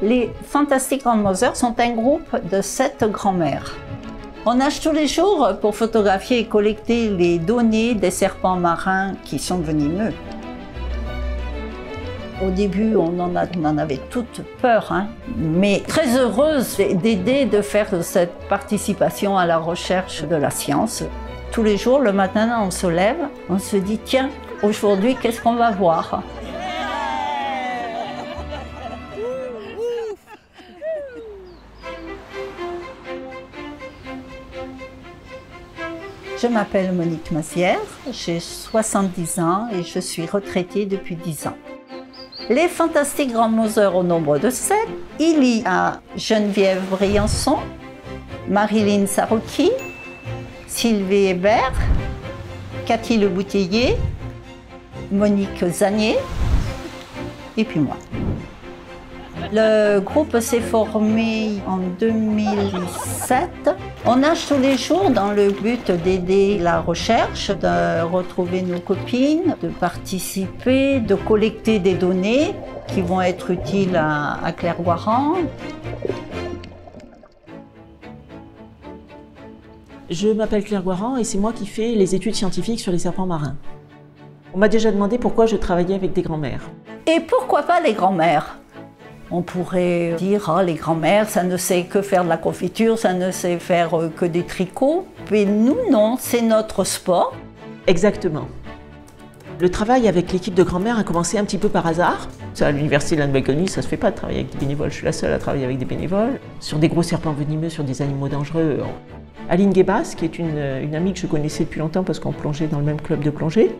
Les Fantastic Grandmothers sont un groupe de sept grands-mères. On nage tous les jours pour photographier et collecter les données des serpents marins qui sont venimeux. Au début, on en, avait toute peur, hein. mais très heureuse d'aider, de faire cette participation à la recherche de la science. Tous les jours, le matin, on se lève, on se dit, tiens, aujourd'hui, qu'est-ce qu'on va voir Je m'appelle Monique Mazière, j'ai 70 ans et je suis retraitée depuis 10 ans. Les fantastiques grands Moser au nombre de 7, il y a Geneviève Briançon, Marilyn Sarouki, Sylvie Hébert, Cathy Le Bouteiller, Monique Zanier et puis moi. Le groupe s'est formé en 2007. On nage tous les jours dans le but d'aider la recherche, de retrouver nos copines, de participer, de collecter des données qui vont être utiles à, à Claire-Guaran. Je m'appelle Claire Guaran et c'est moi qui fais les études scientifiques sur les serpents marins. On m'a déjà demandé pourquoi je travaillais avec des grands-mères. Et pourquoi pas les grands-mères? On pourrait dire, oh, les grands-mères, ça ne sait que faire de la confiture, ça ne sait faire euh, que des tricots. Mais nous, non, c'est notre sport. Exactement. Le travail avec l'équipe de grand-mère a commencé un petit peu par hasard. Ça, À l'université de Lanne-Bacony, ça se fait pas de travailler avec des bénévoles. Je suis la seule à travailler avec des bénévoles. Sur des gros serpents venimeux, sur des animaux dangereux. Aline Guébas, qui est une, une amie que je connaissais depuis longtemps parce qu'on plongeait dans le même club de plongée.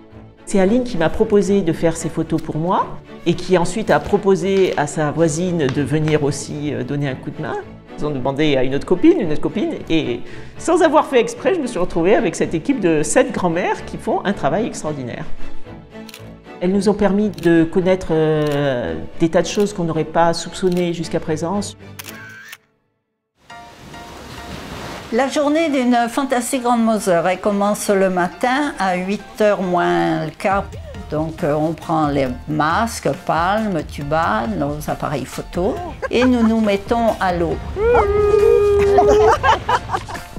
C'est Aline qui m'a proposé de faire ces photos pour moi et qui ensuite a proposé à sa voisine de venir aussi euh, donner un coup de main. Ils ont demandé à une autre copine, une autre copine, et sans avoir fait exprès, je me suis retrouvée avec cette équipe de sept grand-mères qui font un travail extraordinaire. Elles nous ont permis de connaître euh, des tas de choses qu'on n'aurait pas soupçonnées jusqu'à présent. La journée d'une fantastique grande Moser, elle commence le matin à 8h moins le quart. Donc euh, on prend les masques, palmes, tubas, nos appareils photo et nous nous mettons à l'eau.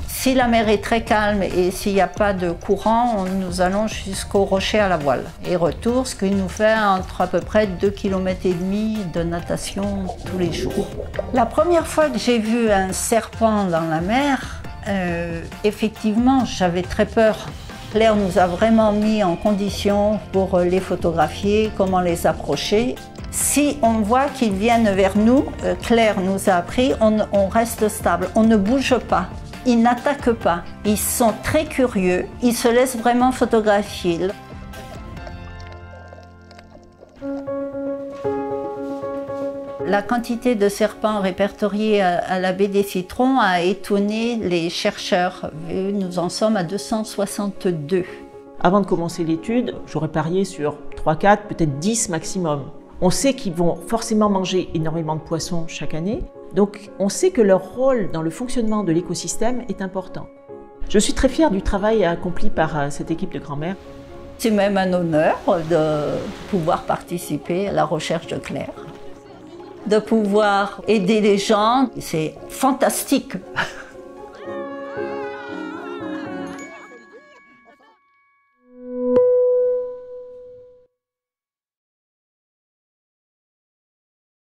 Si la mer est très calme et s'il n'y a pas de courant, nous allons jusqu'au rocher à la voile et retour, ce qui nous fait entre à peu près 2 km et demi de natation tous les jours. La première fois que j'ai vu un serpent dans la mer, euh, effectivement, j'avais très peur. Claire nous a vraiment mis en condition pour euh, les photographier, comment les approcher. Si on voit qu'ils viennent vers nous, euh, Claire nous a appris, on, on reste stable, on ne bouge pas. Ils n'attaquent pas. Ils sont très curieux. Ils se laissent vraiment photographier. La quantité de serpents répertoriés à, à la baie des Citrons a étonné les chercheurs. Et Nous en sommes à 262. Avant de commencer l'étude, j'aurais parié sur 3, 4, peut-être 10 maximum. On sait qu'ils vont forcément manger énormément de poissons chaque année, donc on sait que leur rôle dans le fonctionnement de l'écosystème est important. Je suis très fière du travail accompli par euh, cette équipe de grand-mère. C'est même un honneur de pouvoir participer à la recherche de Claire, de pouvoir aider les gens. C'est fantastique.